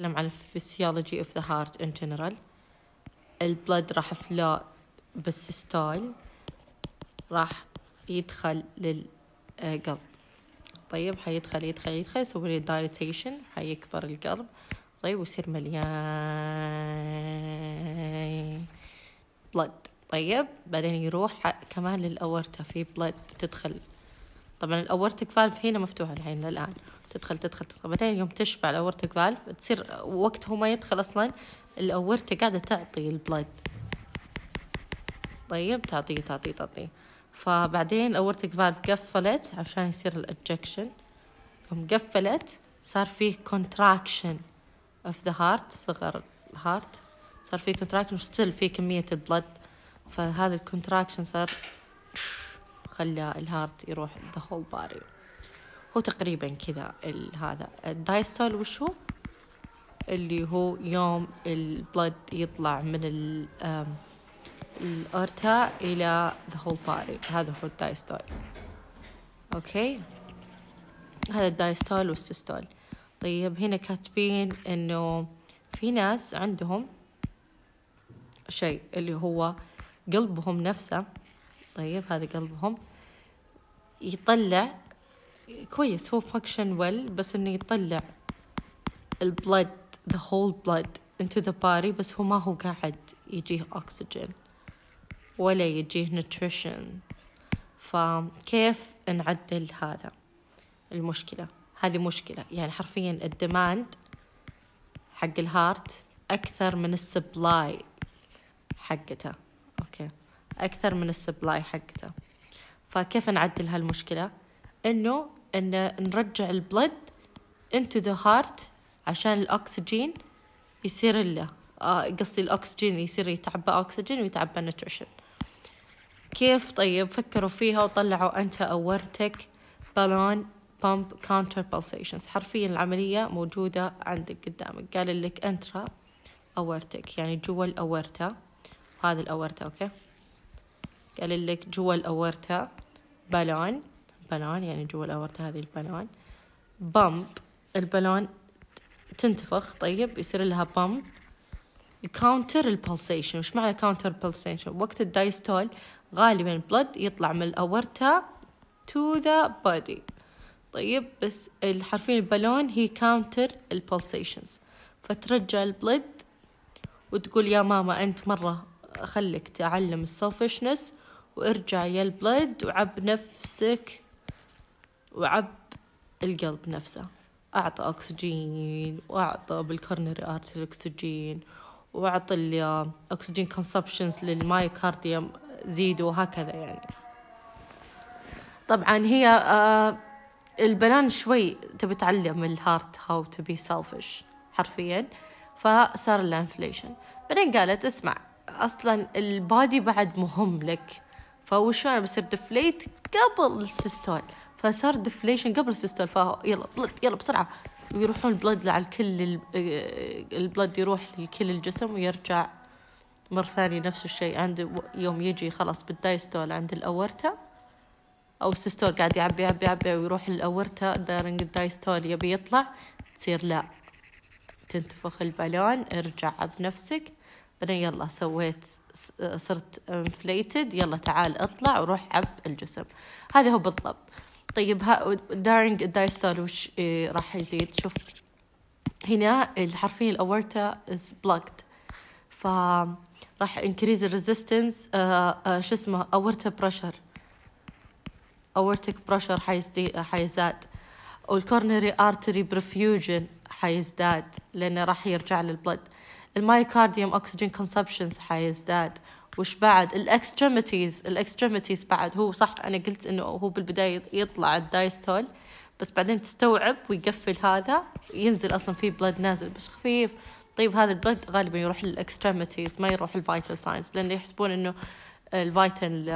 نتكلم عن physiology of the heart in general. ال blood راح فلو بال systole راح يدخل للقلب طيب حيدخل يدخل يدخل يسوي لي dilatation حيكبر القلب. طيب ويصير مليان blood طيب بعدين يروح كمان للأورتا في blood تدخل طبعا ال aortic valve هنا مفتوحة الحين الآن تدخل تدخل تدخل. بعدين يوم تشبع ال aortic valve تصير وقت هو ما يدخل أصلا الأورتا قاعدة تعطي ال blood طيب تعطيه تعطيه تعطيه. فبعدين ال aortic valve قفلت عشان يصير ال ejection يوم قفلت صار فيه contraction of the heart صغر ال heart صار فيه contraction و still فيه كمية ال blood فهذا ال contraction صار خلى ال heart يروح the whole body. هو تقريبا كذا هذا. ال diastole وشو؟ اللي هو يوم ال blood يطلع من ال الأورتا إلى the whole body. هذا هو ال diastole okay؟ هذا ال diastole وال systole طيب هنا كاتبين إنه في ناس عندهم شيء اللي هو قلبهم نفسه طيب هذا قلبهم. يطلع كويس هو function well بس إنه يطلع ال blood the whole blood into the body بس هو ما هو قاعد يجيه أكسجين ولا يجيه nutrition. فكيف نعدل هذا؟ المشكلة. هذه مشكلة. يعني حرفيا ال demand حق ال heart أكثر من ال supply حقته. أكثر من ال supply حقته. فكيف نعدل هالمشكلة؟ إنه إن نرجع ال blood into the heart عشان الأكسجين يصير له آه قصدي الأكسجين يصير يتعبى أكسجين ويتعبى nutrition كيف؟ طيب فكروا فيها وطلعوا intra aortic balloon pump counter pulsations حرفيا العملية موجودة عندك قدامك. قال لك intra aortic يعني جوا الأورتا هذا ال aorta okay؟ قال لك جوا الأورتا بالون. بالون يعني جوا الأورتا هذه البالون. بامب. البالون تنتفخ. طيب يصير لها pump. counter ال pulsation وش معنى counter ال pulsation وقت ال diastole غالبا ال blood يطلع من ال aorta to the body. طيب بس حرفيا ال balloon هي counter ال pulsations فترجع ال blood وتقول يا ماما أنت مرة خليك تعلم ال selfishness وارجع يا ال blood وعب نفسك وعب القلب نفسه. أعطى أكسجين وأعطى بال coronary artery أكسجين وأعطى ال oxygen consumptions لل myocardium زيدوا وهكذا يعني. طبعا هي آه البالون شوي تبي تعلم ال heart how to be selfish حرفيا فصار لها inflation بعدين قالت اسمع أصلا ال body بعد مهم لك. فوش أنا بصير deflate قبل ال systole. فصار deflation قبل ال systole ف يلا blood يلا بسرعة. ويروحون ال blood على الكل ال blood يروح لكل الجسم ويرجع مرة ثانية نفس الشيء. عند يوم يجي خلاص بال diastole عند الأورتا. أو ال systole قاعد يعبي يعبي يعبي ويروح ال aorta. during ال diastole يبي يطلع تصير لا. تنتفخ البالون ارجع بنفسك بعدين يلا سويت صرت inflated يلا تعال اطلع وروح عب الجسم. هذا هو بالضبط. طيب during ال diastole وش إيه راح يزيد. شوف هنا حرفيا ال aorta is blocked ف راح increase ال resistance شو اسمه aorta pressure aortic pressure حيزداد. وال coronary artery perfusion حيزداد لأنه راح يرجع لل blood ال myocardium oxygen consumptions حيزداد وش بعد ال extremities ال extremities بعد هو صح أنا قلت إنه هو بالبداية يطلع ال diastole بس بعدين تستوعب ويقفل هذا ينزل أصلا في blood نازل بس خفيف طيب هذا ال blood غالبا يروح لل extremities ما يروح ال vital signs لأن يحسبون إنه ال vital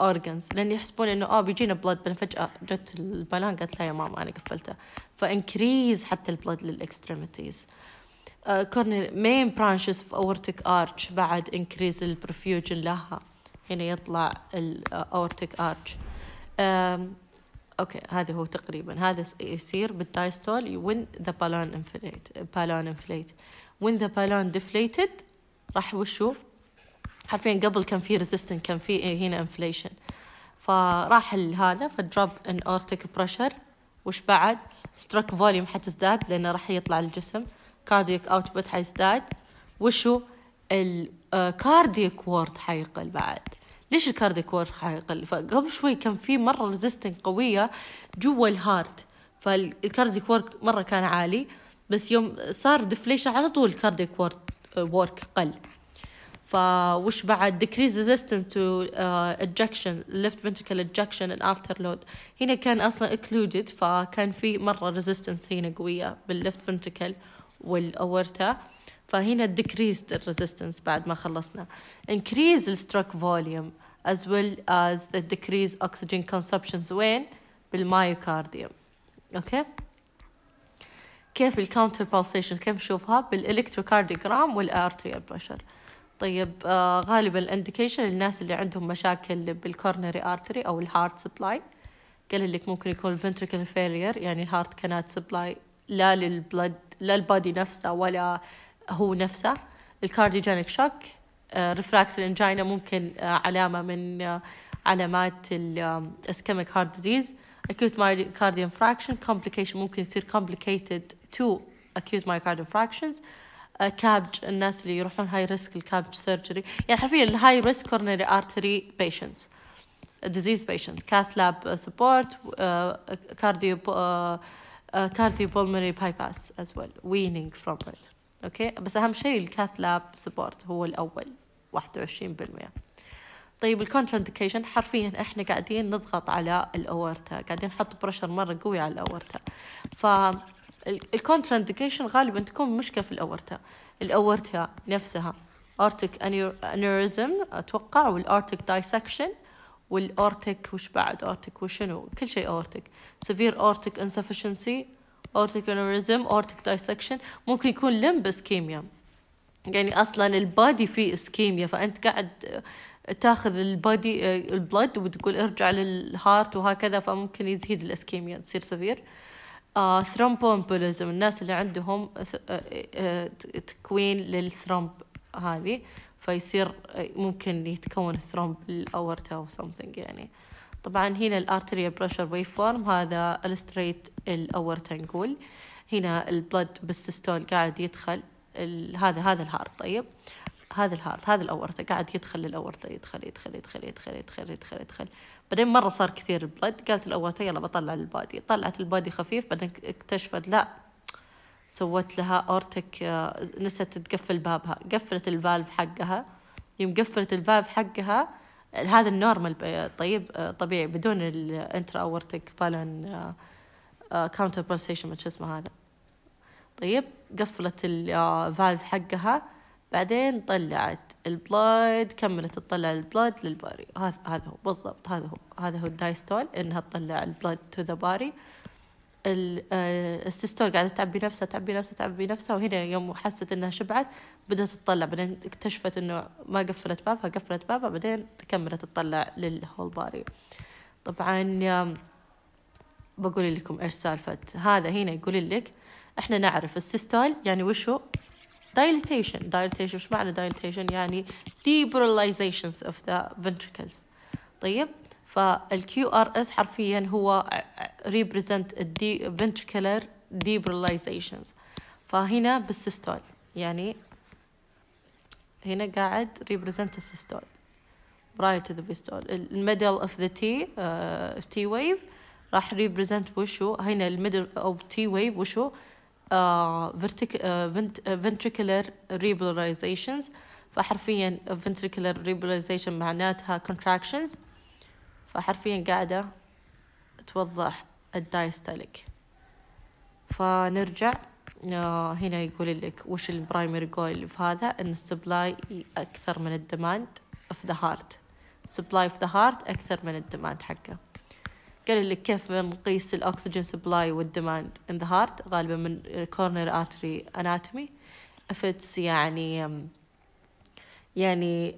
organs لأن يحسبون إنه آه بيجينا blood بعدين فجأة جت البالون قالت لا يا ماما أنا قفلته ف increase حتى ال blood لل extremities coronary main branches في aortic arch بعد increase ال perfusion لها هنا يطلع ال aortic arch okay هذا هو تقريبا. هذا يصير بال diastole. When the balloon inflate balloon inflate. When the balloon deflated راح وشو؟ حرفيا قبل كان في resistant كان في هنا inflation. فراح هذا ف drop in aortic pressure وش بعد؟ stroke volume حتزداد لأنه راح يطلع الجسم. cardiac output حيزداد وشو؟ ال cardiac work حيقل بعد. ليش ال cardiac work حيقل؟ فقبل شوي كان في مرة resistant قوية جوا ال heart فال cardiac work مرة كان عالي. بس يوم صار deflation على طول ال cardiac work work قل. فوش بعد؟ decrease resistance to uh, ejection left ventricle ejection and afterload هنا كان أصلا occluded فكان في مرة resistance هنا قوية بال left ventricle. والأورتا. فهنا decreased resistance بعد ما خلصنا. Increase the stroke volume as well as the decrease oxygen consumption وين بال myocardium. okay كيف ال counter pulsation كيف نشوفها؟ بال electrocardiogram وال arterial pressure طيب آه غالبا ال indication للناس اللي عندهم مشاكل بال coronary artery أو ال heart supply قال لك ممكن يكون ال ventricle failure يعني الهارت كانت سبلاي لا للبلد لا البادي نفسه ولا هو نفسه. ال cardiogenic shock refractory angina ممكن آه علامة من آه علامات ال ischemic heart disease acute myocardial infarction complication ممكن يصير complicated to acute myocardial infarctions CABG الناس اللي يروحون high risk ال CABG surgery يعني حرفيا ال high risk coronary artery patients patients cath lab support uh, cardio uh, cardiopulmonary bypass as well weaning from it. okay بس أهم شيء ال cath lab support هو الأول 21% طيب ال contraindication حرفيا إحنا قاعدين نضغط على الأورتا قاعدين نحط pressure مرة قوي على الأورتا. ف ال contraindication غالبا تكون مشكلة في ال aorta. ال aorta نفسها aortic aneurysm أتوقع وال aortic dissection وال aortic وش بعد aortic وشنو؟ كل شيء aortic severe aortic insufficiency aortic aneurysm aortic dissection ممكن يكون limb ischemia يعني أصلا ال body فيه ischemia فأنت قاعد تاخذ ال body ال blood وتقول ارجع لل heart وهكذا فممكن يزيد ال ischemia تصير severe آه thromboembolism الناس اللي عندهم آه تكوين لل thromb هذه. فيصير ممكن يتكون thromb ال aorta أو something يعني. طبعا هنا ال arterial pressure waveform هذا ال straight ال aorta نقول هنا ال blood بال systole قاعد يدخل هذا هذا ال heart طيب؟ هذا ال heart هذا الأورتا قاعد يدخل للأورتا يدخل يدخل يدخل يدخل يدخل يدخل يدخل. بعدين مرة صار كثير ال blood قالت الأورتا يلا بطلع ال body. طلعت ال body خفيف بعدين اكتشفت لا سوت لها aortic notch تقفل بابها. قفلت ال valve حقها. يوم قفلت ال valve حقها هذا ال normal طيب طبيعي بدون ال intra aortic balloon counter pulsation شو اسمه هذا. طيب قفلت ال valve حقها. بعدين طلعت ال blood كملت تطلع ال blood لل body. هذا هذا هو بالضبط هذا هو هذا هو ال diastole إنها تطلع ال blood to the body السيستول قاعدة تعبي نفسها تعبي نفسها تعبي نفسها وهنا يوم حست إنها شبعت بدأت تطلع بعدين اكتشفت إنه ما قفلت بابها قفلت بابها بعدين كملت تطلع لل whole body طبعا بقول لكم إيش سالفة هذا. هنا يقول لك إحنا نعرف السيستول يعني وشو dilatation. dilatation وش معنى dilatation يعني depolarizations of the ventricles. طيب؟ فال QRS حرفيا هو represent ال the ventricular depolarizations فهنا بال systole يعني هنا قاعد represent ال systole برايت to the بيستول ال middle of the T of T wave راح represent وشو؟ هنا ال middle of T wave وشو؟ آه، ventricular repolarizations آه، آه، فحرفيا ventricular repolarization معناتها contractions. فحرفيا قاعدة توضح ال diastolic فنرجع هنا يقول لك وش ال primary goal في هذا؟ إن ال supply أكثر من ال demand في the heart supply في the heart أكثر من ال demand حقه. قال لك كيف نقيس الأكسجين supply وال demand in the heart غالبا من coronary artery anatomy if يعني يعني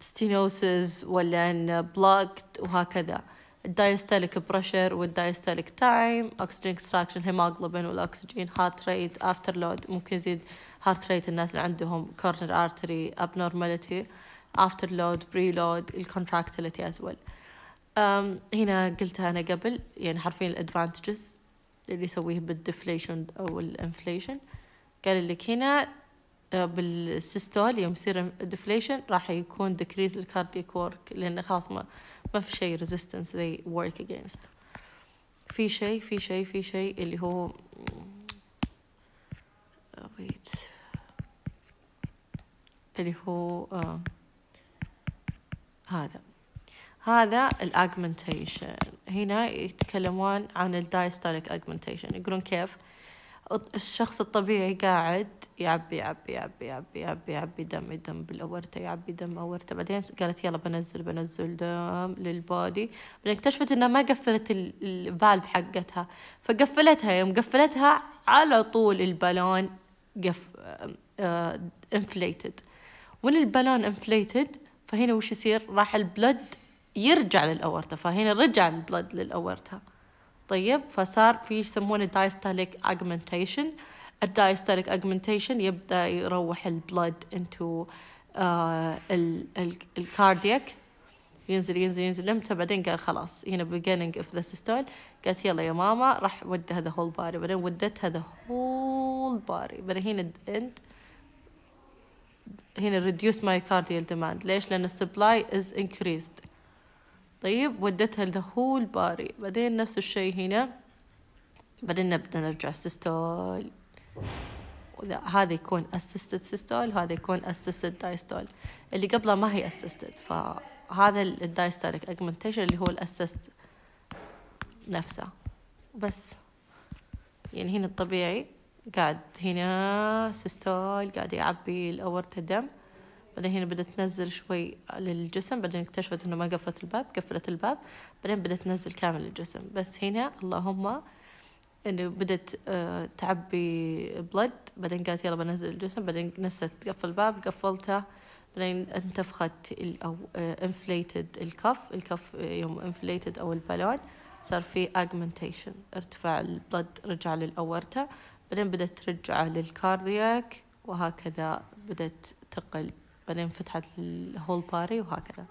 stenosis ولا إن blocked وهكذا. ال diastolic pressure وال diastolic time oxygen extraction hemoglobin والاكسجين heart rate afterload ممكن يزيد heart rate الناس اللي عندهم coronary artery abnormality afterload preload ال contractility as well هنا قلتها أنا قبل يعني حرفيا ال advantages اللي يسويه بال deflation أو ال inflation قال لك هنا بال systole يوم يصير deflation راح يكون decrease ال cardiac work لأنه خلاص ما ما في شيء resistance they work against. في شيء في شيء في شيء اللي هو weight. اللي هو آه هذا. هذا ال augmentation هنا يتكلمون عن ال diastolic augmentation يقولون كيف؟ الشخص الطبيعي قاعد يعبي يعبي يعبي يعبي يعبي يعبي دم دم بالأورتة يعبي دم أورتة. بعدين قالت يلا بنزل بنزل دم لل body. بعدين اكتشفت إنها ما قفلت ال valve حقتها. فقفلتها يوم قفلتها على طول البالون cuff inflated وين البالون inflated فهنا وش يصير؟ راح ال blood يرجع للأورتة. فهنا رجع ال blood للأورتة. طيب فصار في يسمونه diastolic augmentation ال diastolic augmentation يبدأ يروح ال blood into ال cardiac ينزل ينزل ينزل. لمتى؟ بعدين قال خلاص هنا beginning of the systole. قالت يلا يا ماما راح أودي هذا whole body. بعدين ودت هذا whole body. بعدين هنا end هنا reduce myocardial demand. ليش؟ لأن ال supply is increased. طيب ودتها whole body بعدين نفس الشيء هنا. بعدين نبدأ نرجع systole هذا يكون assisted systole وهذا يكون assisted diastole. اللي قبله ما هي assisted فهذا الدايستاليك augmentation اللي هو ال assist نفسه. بس. يعني هنا الطبيعي قاعد هنا سيستول قاعد يعبي الأورطة دم. بعدين هنا بدأت تنزل شوي للجسم بعدين اكتشفت إنه ما قفلت الباب قفلت الباب. بعدين بدأت تنزل كامل الجسم. بس هنا اللهم إنه بدأت آه، تعبي بلد بعدين قالت يلا بنزل الجسم بعدين نسيت تقفل الباب قفلته. بعدين انتفخت أو inflated آه، ال cuff ال cuff يوم inflated أو البالون صار في augmentation ارتفاع ال blood رجع للأورتا بعدين بدأت ترجع لل cardiac وهكذا بدأت تقل. بعدين فتحت ال whole body وهكذا.